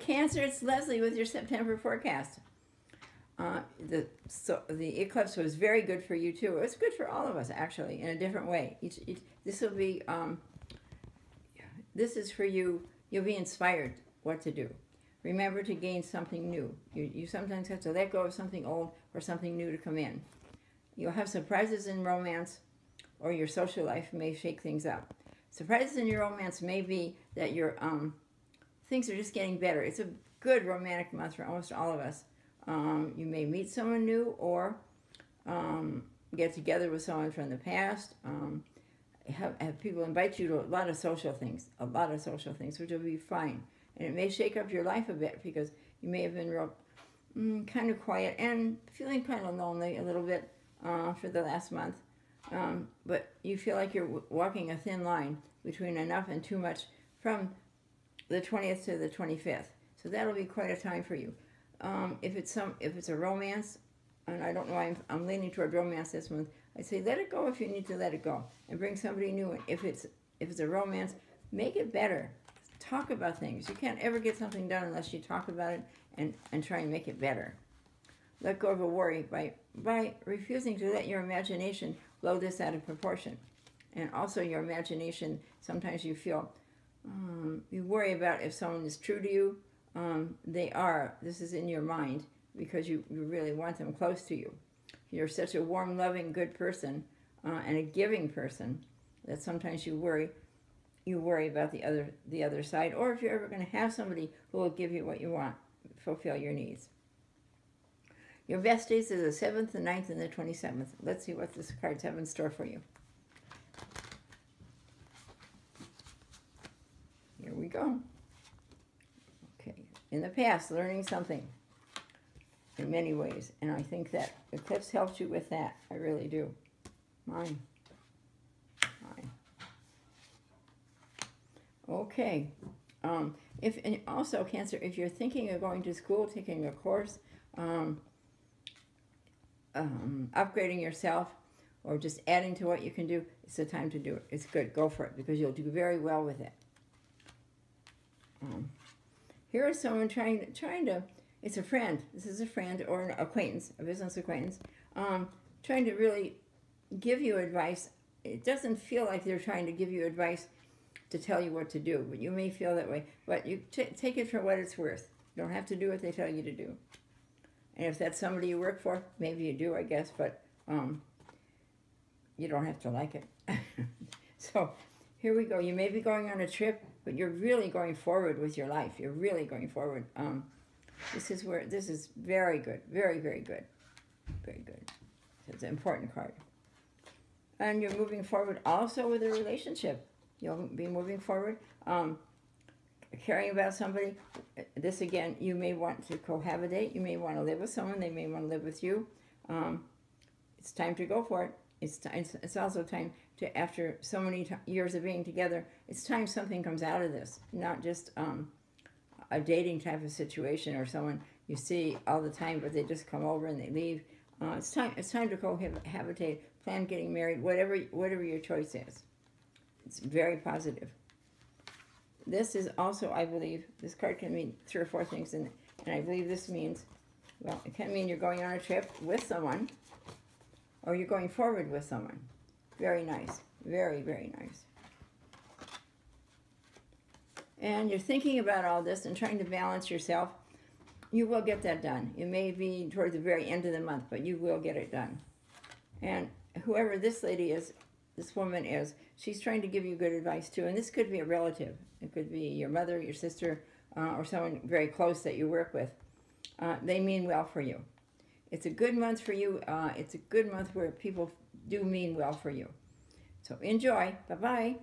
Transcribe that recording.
Cancer, it's Leslee with your September forecast. Uh, the so the eclipse was very good for you too. It was good for all of us actually in a different way. Each, each, this will be um, this is for you. You'll be inspired what to do. Remember to gain something new. You, you sometimes have to let go of something old for something new to come in. You'll have surprises in romance, or your social life may shake things up. Surprises in your romance may be that your um, things are just getting better. It's a good romantic month for almost all of us. Um, you may meet someone new or um, get together with someone from the past. Um, have, have people invite you to a lot of social things, a lot of social things, which will be fine. And it may shake up your life a bit because you may have been real mm, kind of quiet and feeling kind of lonely a little bit uh, for the last month. Um, but you feel like you're walking a thin line between enough and too much from the 20th to the 25th. So that'll be quite a time for you. Um, if it's some, if it's a romance, and I don't know, I'm, I'm leaning toward romance this month. I say let it go if you need to let it go, and bring somebody new. If it's if it's a romance, make it better. Talk about things. You can't ever get something done unless you talk about it and and try and make it better. Let go of a worry by by refusing to let your imagination blow this out of proportion, and also your imagination. Sometimes you feel um, you worry about if someone is true to you um, they are. This is in your mind because you, you really want them close to you. You're such a warm, loving, good person uh, and a giving person that sometimes you worry you worry about the other the other side or if you're ever going to have somebody who will give you what you want fulfill your needs your best days are the 7th the 9th and the 27th let's see what this cards have in store for you go in the past, learning something in many ways. And I think that Eclipse helps you with that. I really do. Mine. Mine. Okay. Um, if and also Cancer, if you're thinking of going to school, taking a course, um, um, upgrading yourself, or just adding to what you can do, it's the time to do it. It's good. Go for it because you'll do very well with it. Um, here is someone trying to, trying to, it's a friend. This is a friend or an acquaintance, a business acquaintance, um, trying to really give you advice. It doesn't feel like they're trying to give you advice to tell you what to do, but you may feel that way. But you take it for what it's worth. You don't have to do what they tell you to do. And if that's somebody you work for, maybe you do, I guess, but um, you don't have to like it. so here we go. You may be going on a trip but you're really going forward with your life. You're really going forward. Um, this is where this is very good, very very good, very good. It's an important card, and you're moving forward also with a relationship. You'll be moving forward, um, caring about somebody. This again, you may want to cohabitate. You may want to live with someone. They may want to live with you. Um, it's time to go for it. It's time. It's also time to after so many years of being together, it's time something comes out of this, not just um, a dating type of situation or someone you see all the time, but they just come over and they leave. Uh, it's time. It's time to cohabitate, plan getting married, whatever whatever your choice is. It's very positive. This is also, I believe, this card can mean three or four things, and and I believe this means, well, it can mean you're going on a trip with someone, or you're going forward with someone. Very nice. Very, very nice. And you're thinking about all this and trying to balance yourself. You will get that done. It may be toward the very end of the month, but you will get it done. And whoever this lady is, this woman is, she's trying to give you good advice too. And this could be a relative. It could be your mother, your sister, uh, or someone very close that you work with. Uh, they mean well for you. It's a good month for you. Uh, it's a good month where people do mean well for you. So enjoy. Bye-bye.